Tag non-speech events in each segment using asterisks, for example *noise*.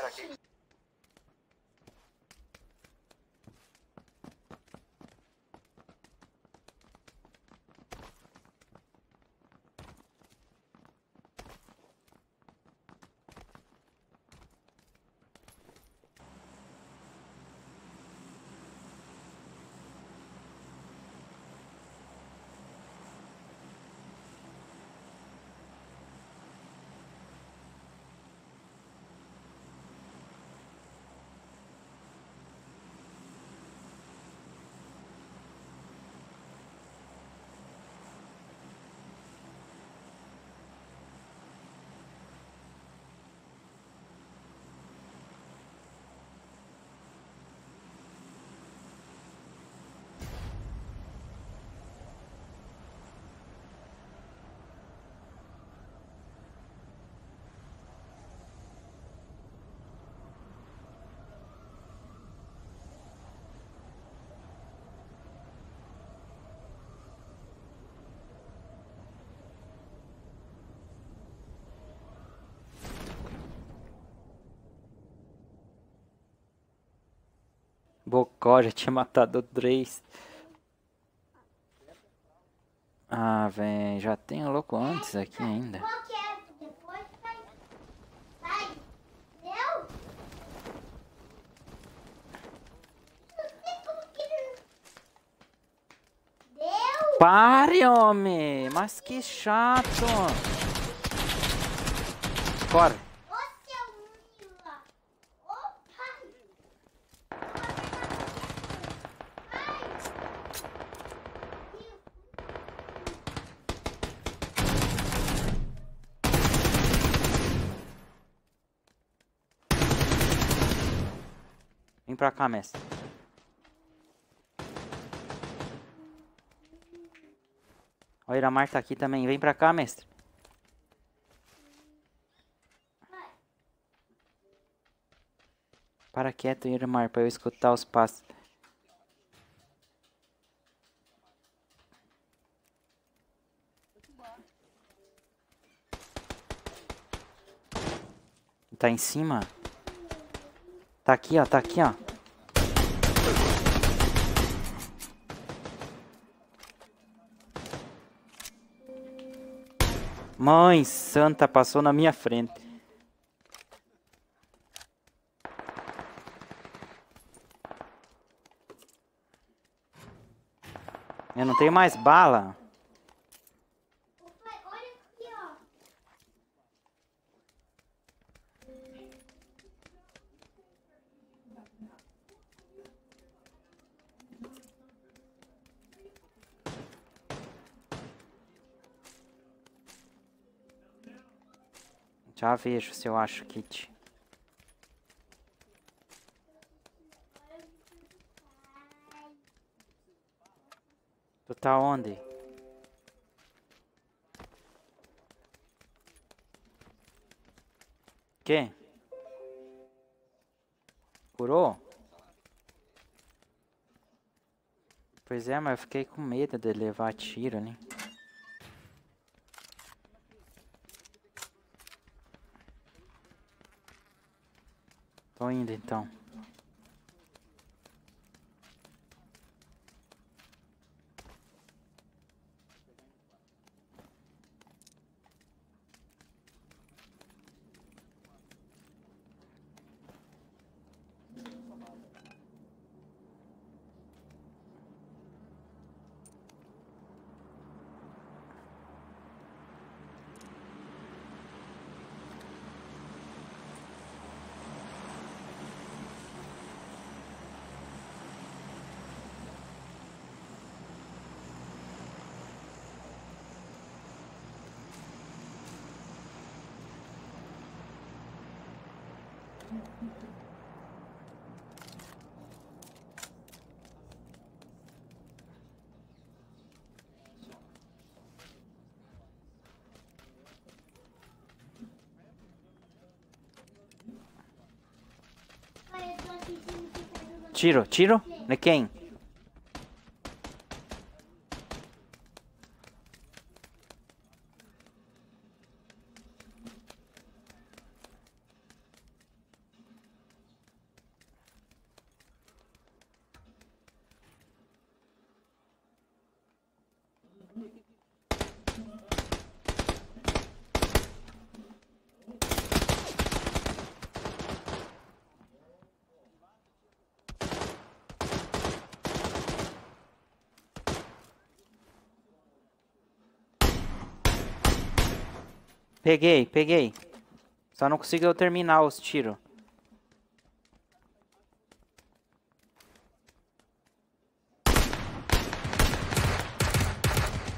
galera aqui. Bocó já tinha matado três. Ah, velho, já tem louco antes aqui ainda. Pare, homem! Mas que chato! Corre! Pra cá, mestre. O Iramar tá aqui também. Vem pra cá, mestre. Para quieto, Iramar, pra eu escutar os passos. Tá em cima? Tá aqui, ó. Tá aqui, ó. Mãe santa, passou na minha frente. Eu não tenho mais bala. Já vejo se eu acho kit. Tu tá onde? Que? Curou? Pois é, mas eu fiquei com medo de levar tiro, né? Tô indo então. Tiro, tiro? De quem? Peguei, peguei. Só não conseguiu terminar os tiros.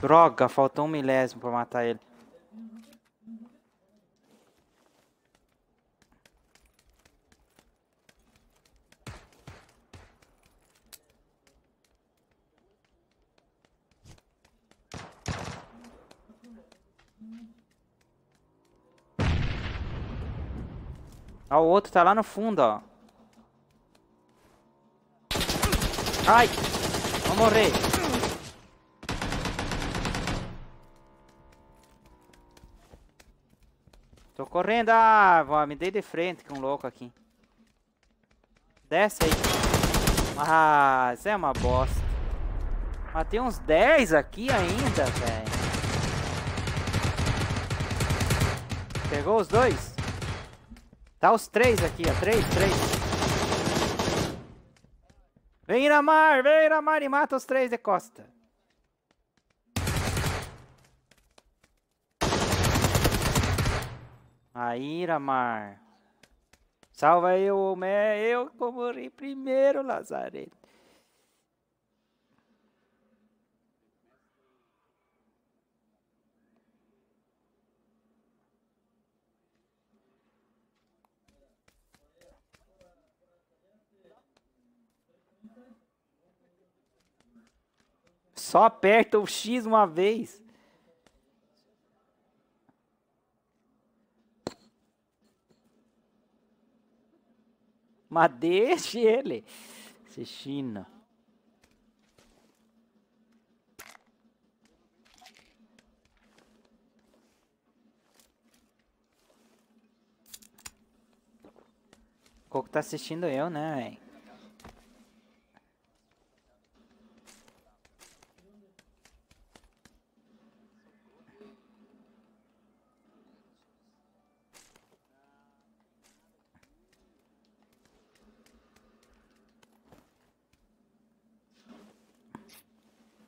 Droga, faltou um milésimo pra matar ele. Ó, o outro tá lá no fundo, ó. Ai! Vou morrer. Tô correndo. Ah, vó, me dei de frente com um louco aqui. Desce aí. Ah, isso é uma bosta. Matei uns 10 aqui ainda, velho. Pegou os dois? Tá os três aqui, ó. Três, três. Vem, Iramar! Vem, Iramar e mata os três de costa. Aí, Iramar. Salva eu, né? Eu morri primeiro, Lazareto. Só aperta o X uma vez. Mas deixe ele. China. O Coco tá assistindo eu, né?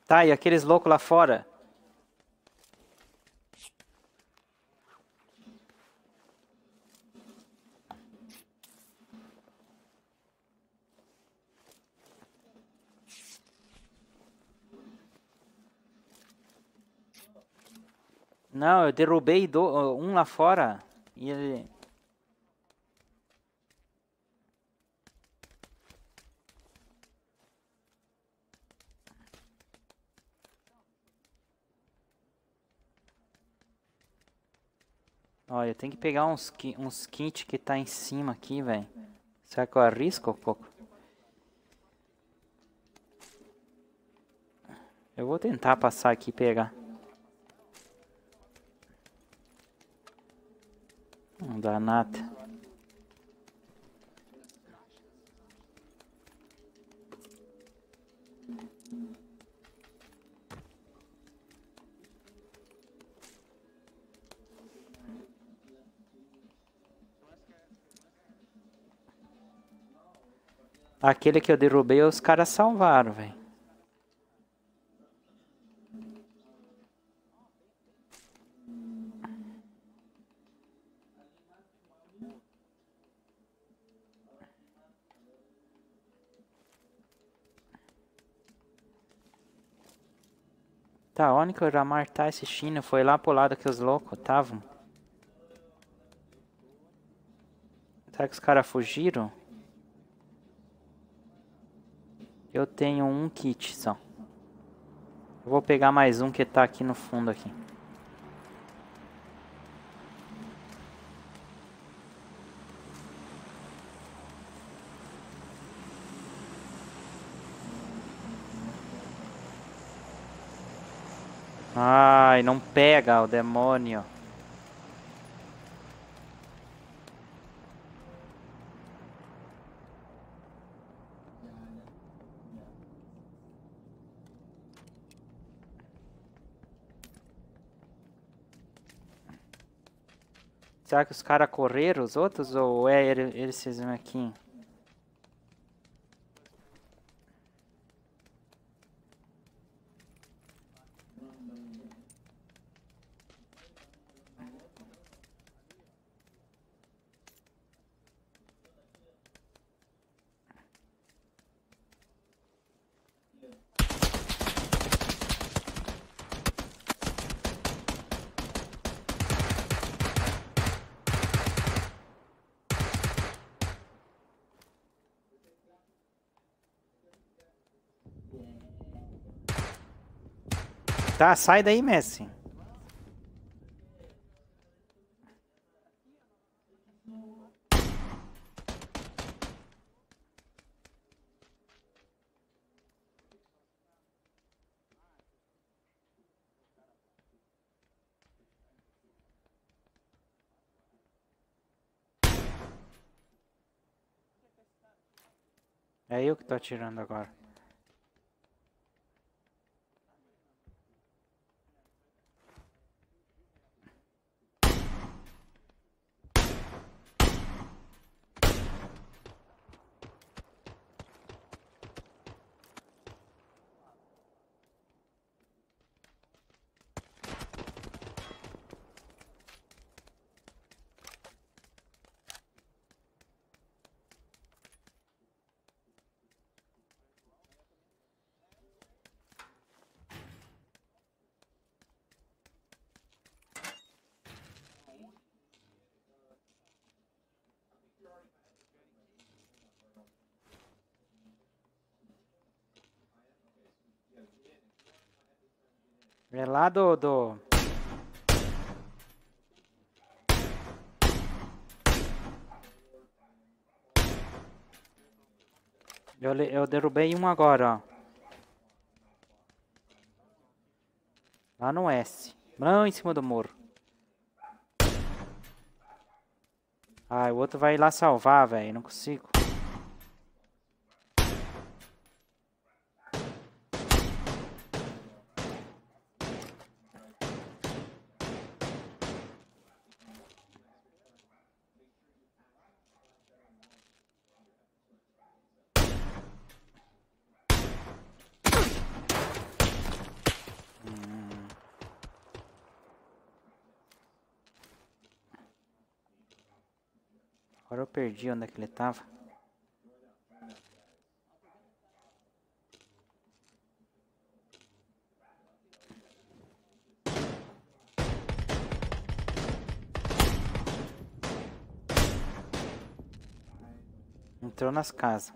Tá, e aqueles loucos lá fora? Não, eu derrubei do, um lá fora e ele Olha, tenho que pegar uns, uns kits que tá em cima aqui, velho. Será que eu arrisco pouco? Eu vou tentar passar aqui e pegar. Não dá nada. Aquele que eu derrubei, os caras salvaram, velho. Tá, onde que o Ramar tá assistindo? Foi lá pro lado que os loucos estavam. Será que os caras fugiram? Eu tenho um kit só. Eu vou pegar mais um que tá aqui no fundo aqui. Ai, não pega o demônio. Será que os caras correram, os outros, ou é eles fizeram aqui? Tá, sai daí, Messi. É eu que tô atirando agora. É lá do, do... Eu, eu derrubei um agora, ó. Lá no S. Lá em cima do muro. Ah, o outro vai lá salvar, velho. Não consigo. Perdi onde é que ele tava. Entrou nas casas.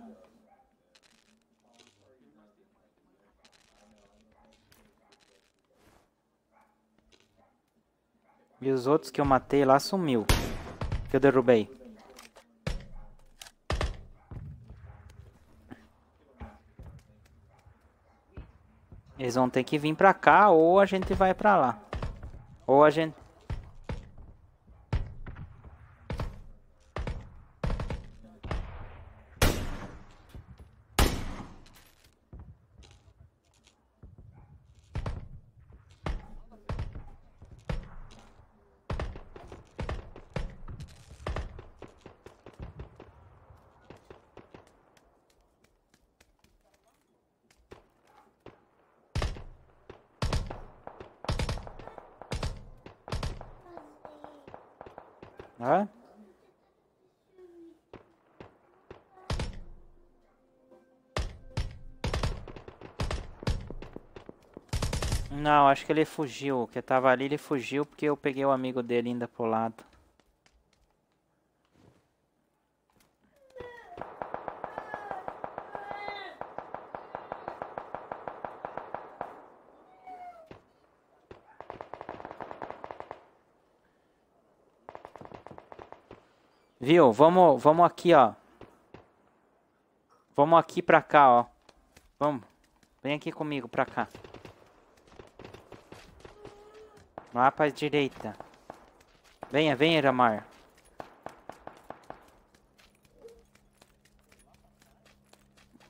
E os outros que eu matei lá sumiu. Que eu derrubei. Eles vão ter que vir pra cá ou a gente vai pra lá. Ou a gente. Hã? Não, acho que ele fugiu. Que tava ali, ele fugiu porque eu peguei o amigo dele ainda pro lado. Viu? Vamos, vamos aqui, ó. Vamos aqui pra cá, ó. Vamos. Vem aqui comigo pra cá. Lá pra direita. Venha, venha, Ramar.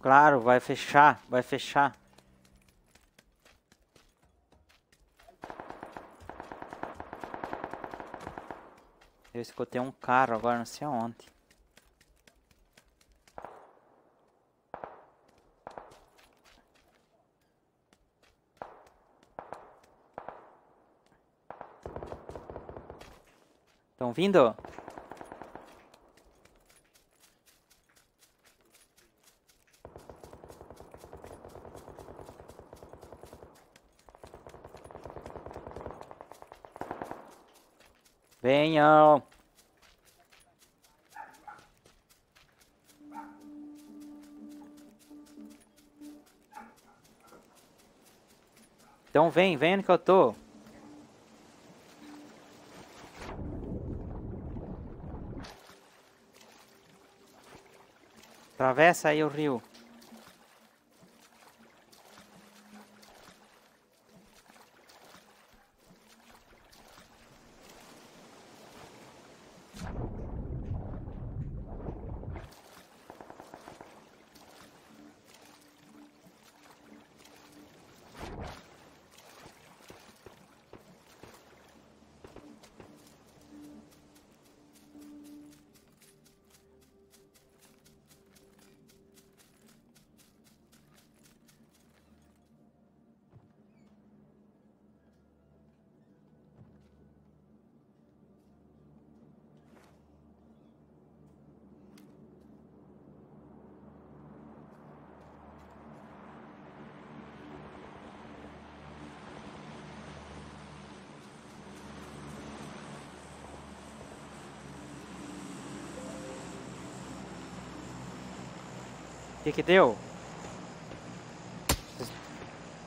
Claro, vai fechar, vai fechar. Eu escutei um carro agora, não sei aonde. Estão vindo? Venham! Então vem, vem onde que eu tô. Atravessa aí o rio. O que que deu?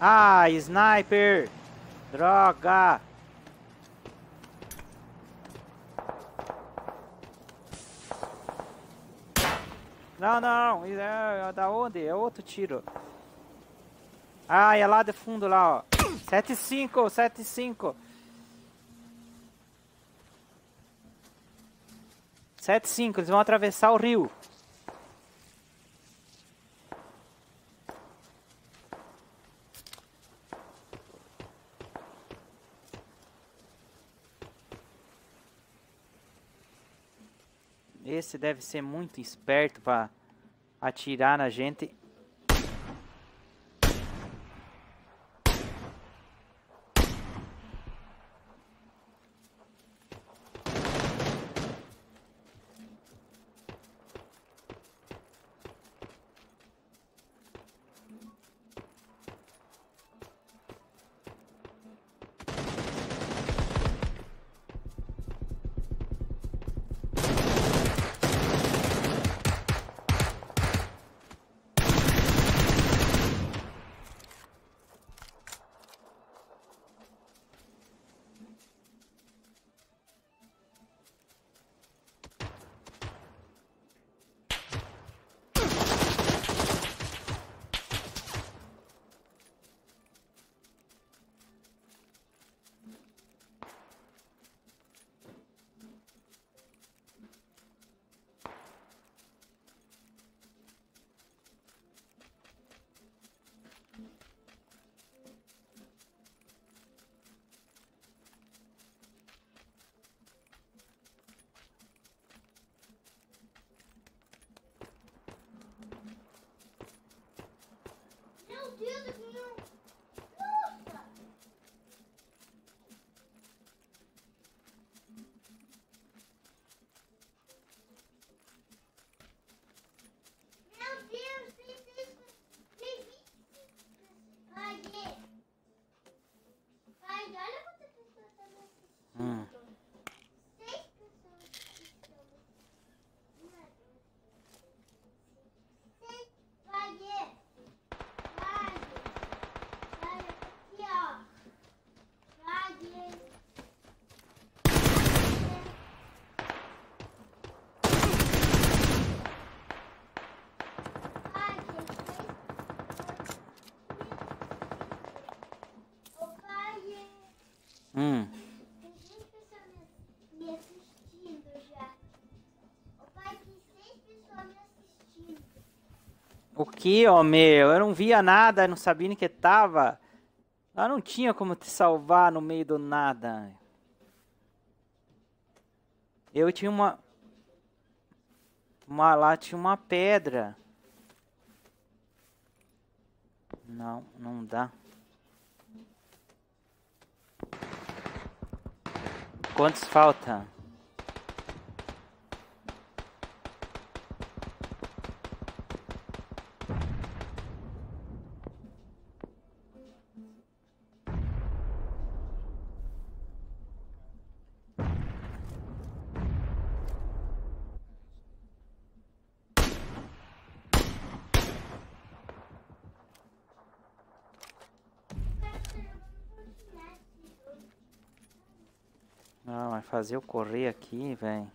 Ah, sniper! Droga! Não, não, é, é da onde? É outro tiro. Ah, é lá de fundo lá, ó. 75, 75. 75, eles vão atravessar o rio. Esse deve ser muito esperto para atirar na gente. Assistindo. O que, ó, meu? Eu não via nada, não sabia nem que tava. Lá não tinha como te salvar no meio do nada. Eu tinha uma. uma lá tinha uma pedra. Não, não dá. Quantos falta? Fazer eu correr aqui, velho.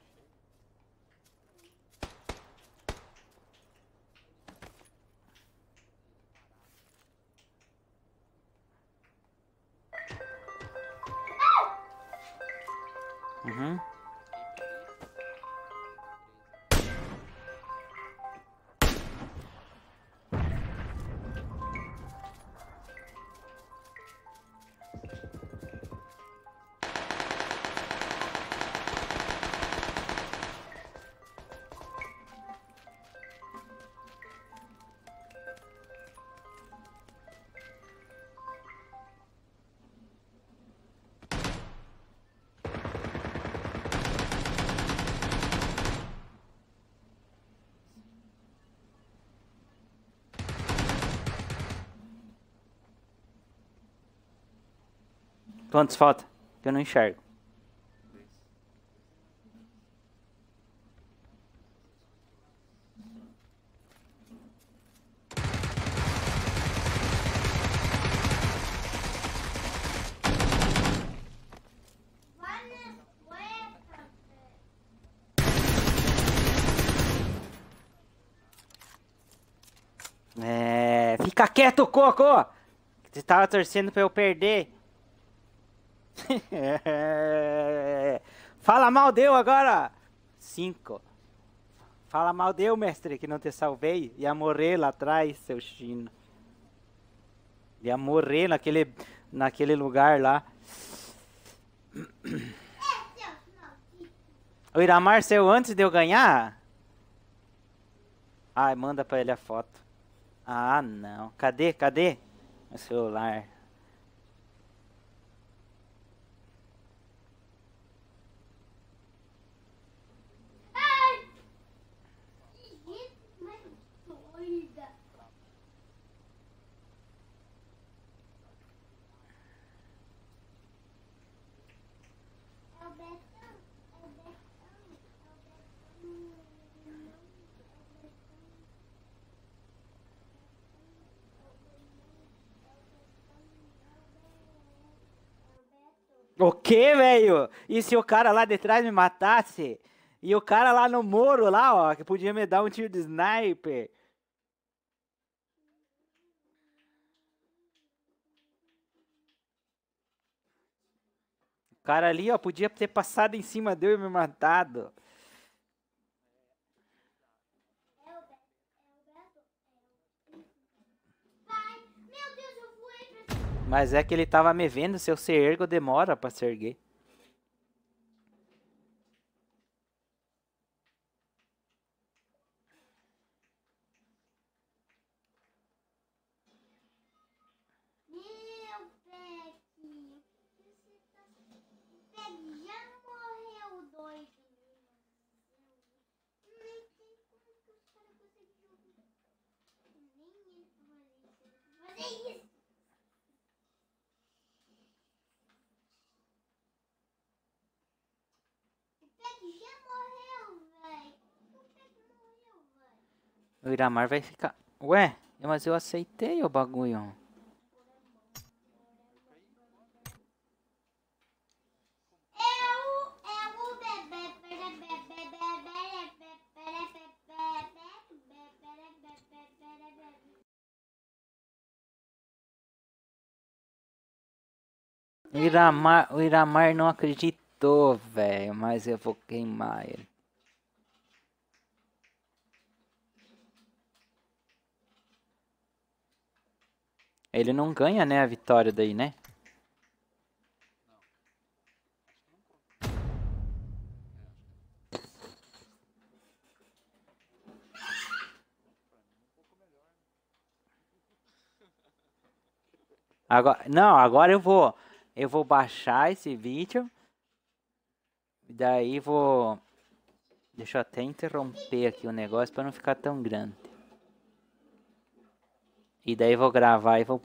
Quantos falta? Eu não enxergo. É, fica quieto, Coco! Você tava torcendo pra eu perder. *laughs* Fala mal deu agora! Cinco. Fala mal deu, mestre, que não te salvei. Ia morrer lá atrás, seu chino. Ia morrer naquele, naquele lugar lá. O Iramar saiu antes de eu ganhar? Ai, manda pra ele a foto. Ah, não. Cadê? Cadê? O celular. Ai! Que gente mais doida. É o Betão, é o Betão, é o Betão. É o Betão. O que, velho? E se o cara lá de trás me matasse? E o cara lá no muro, lá, ó, que podia me dar um tiro de sniper? O cara ali, ó, podia ter passado em cima dele e me matado. Pai, meu Deus, eu voei pra cima. Mas é que ele tava me vendo, se eu ser ergo, demora pra se erguer. Meu Peck, você tá... Peck já morreu doido. Nem tem como que os caras conseguiram jogar. Nem ele pra fazer isso. Fazer isso. O Peck já morreu, velho. O Peck morreu, velho. O Iramar vai ficar. Ué, mas eu aceitei o bagulho. É é. O Iramar, o Iramar não acreditou, velho, mas eu vou queimar ele. Ele não ganha, né, a vitória daí, né? Agora, não, agora eu vou, eu vou baixar esse vídeo. Daí vou, deixa eu até interromper aqui o negócio para não ficar tão grande. E daí vou gravar e vou